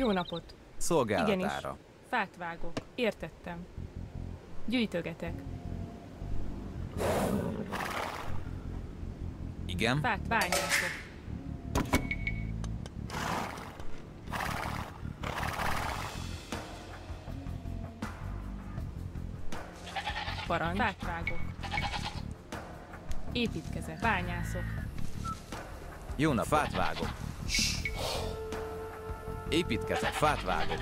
Jó napot. Szolgálatára. Fát vágok. Értettem. Gyűjtögetek. Igen. Fát bányászok. Parancs. Fát vágok. Építkezek. Bányászok. Jó nap, fát vágok. Építkezek, fát vágok.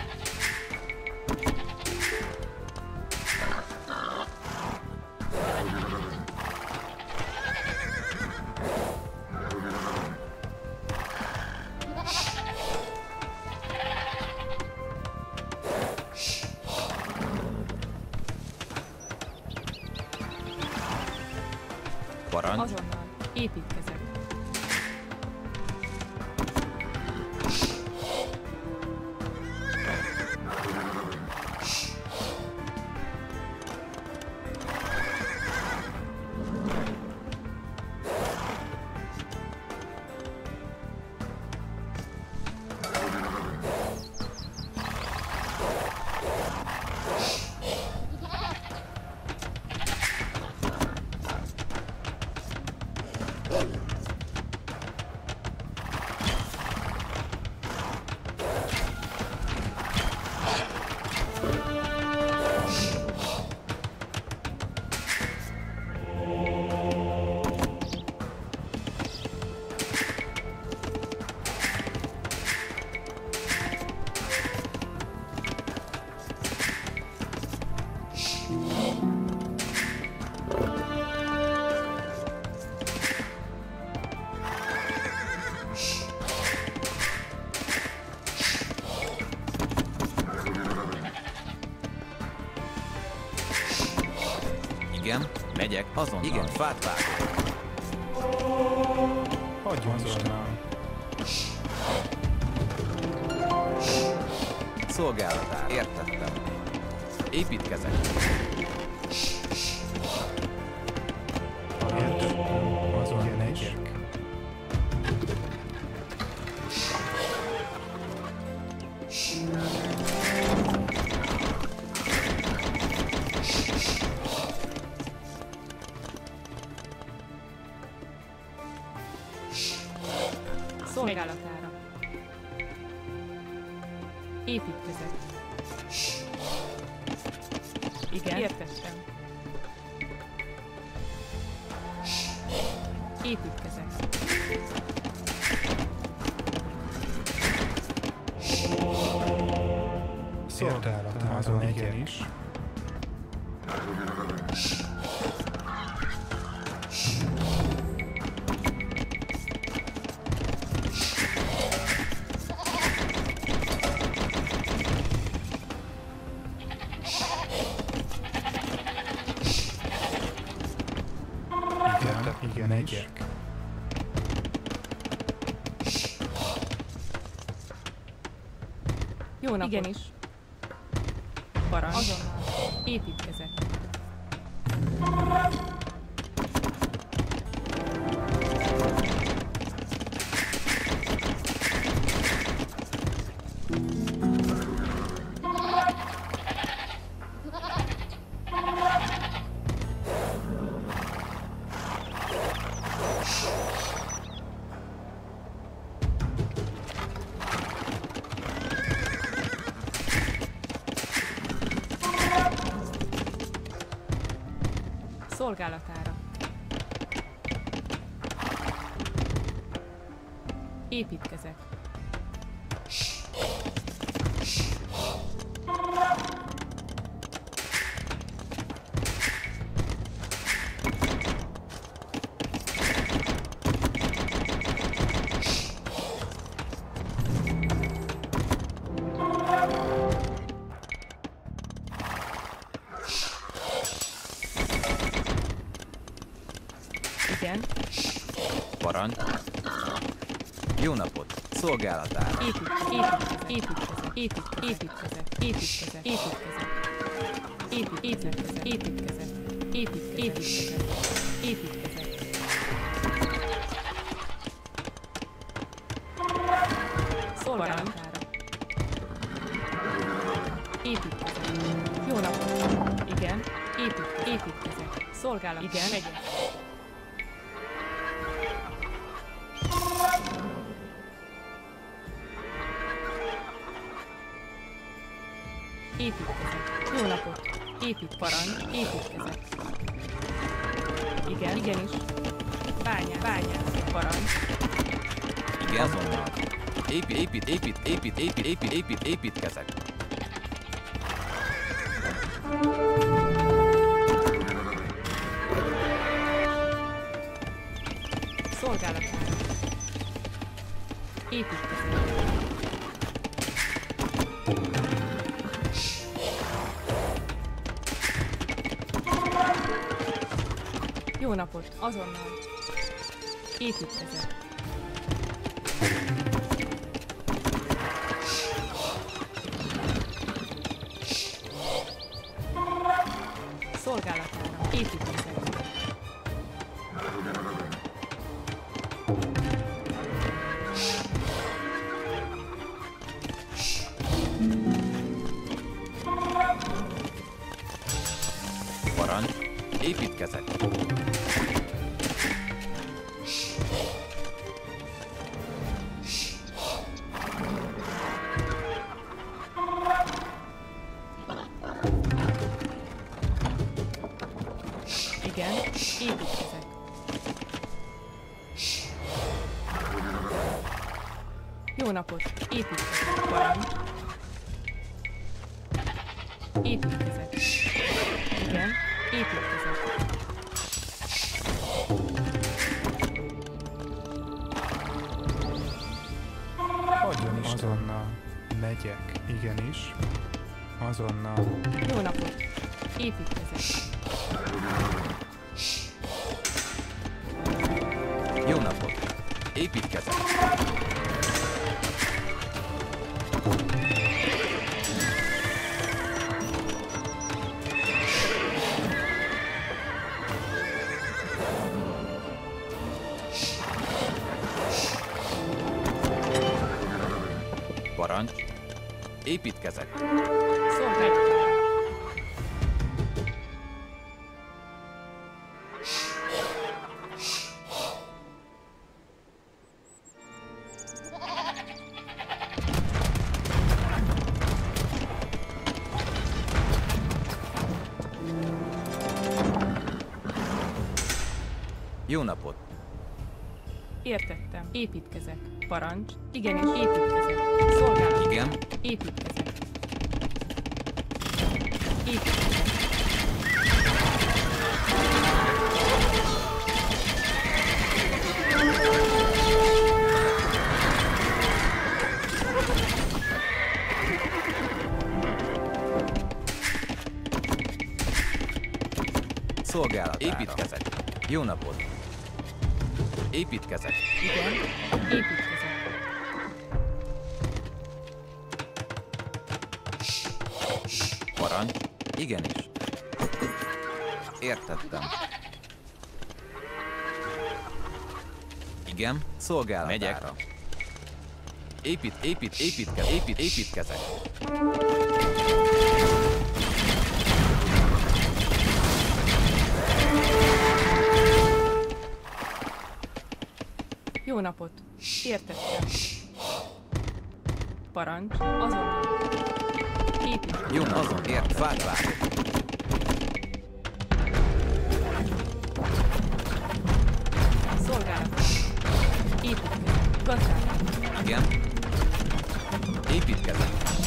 Azonnal. Igen, fát vágok. Hagyjon azonnal. Szolgálatára. Értettem. Építkezek. Értem. Azon megyek. Szolgálatára. Építkezett. Igen? Értettem. Építkezett. Szóltál a tázon, igenis. Napot. Igenis. Parancs. Azonnal. Építkezek. Szolgálatára. Építkezek. Parancs. Jó napot. Szolgálatára. Épít, építkezek, építkezek, építkezek, építkezek, építkezek, építkezek, építkezek, építkezek, építkezek, építkezek. Szolgálatára. Építkezek. Jó napot. Igen. Épít, építkezek. Szolgálat. Igen. Megyek. Épít parancs. Építkezek. Igen, igenis. Bányász, bányász, parancs. Igen, azonnal. Épít, épít, épít, épít, épít, épít, épít, építkezek. Jó napot, azonnal. Építkezek. Építkezek. Igen, építkezek. Hagyjon is. Azonnal. Megyek. Igenis. Azonnal. Jó napot, építkezek. Jó napot. Építkezek. Szolgálatára. Jó napot. Értettem. Építkezek. Parancs. Igenis, építkezek. Igen. Építkezek. Építkezek. Szolgálatára. Építkezek. Jó napot. Építkezek. Igen, építkezek. Értettem. Igen, szolgálatára. Megyek. Épít, épít, építke, épít, építkezek. Jó napot. Értettem. Parancs. Azonnal. Építkezek. Jó, azon ért, fát Építkezek. Gazdálkodás. Igen. Építkezek.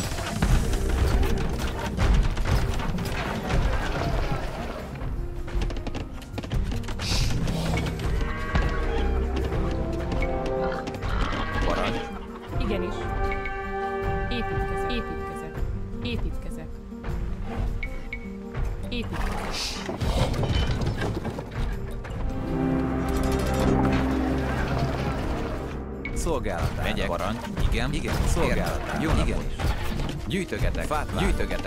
Gyűjtögetek. Fát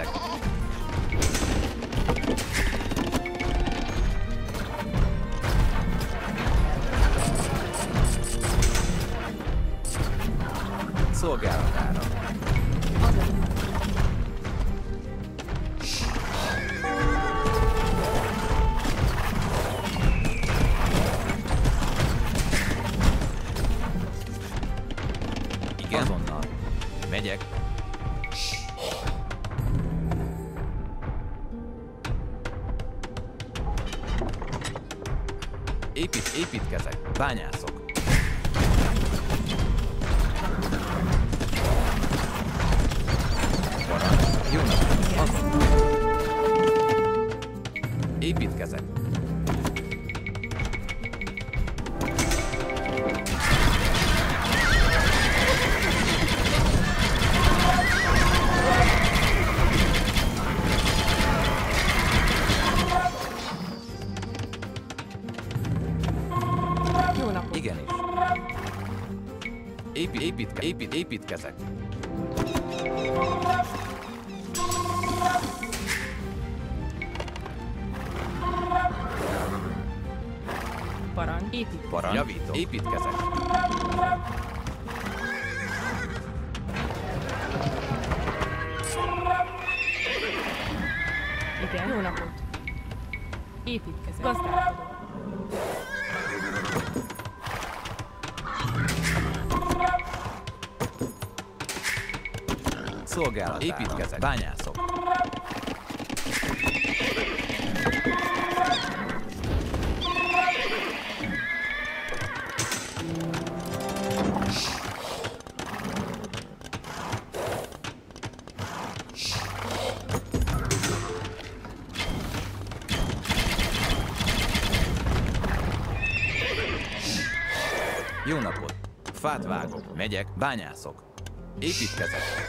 España. Épít. Parancs. Javítok. Építkezek. Igen. Jó napot. Építkezek. Gazdálkodom. Szolgálatában. Építkezek. Bányász. megyek, bányászok, építkezek,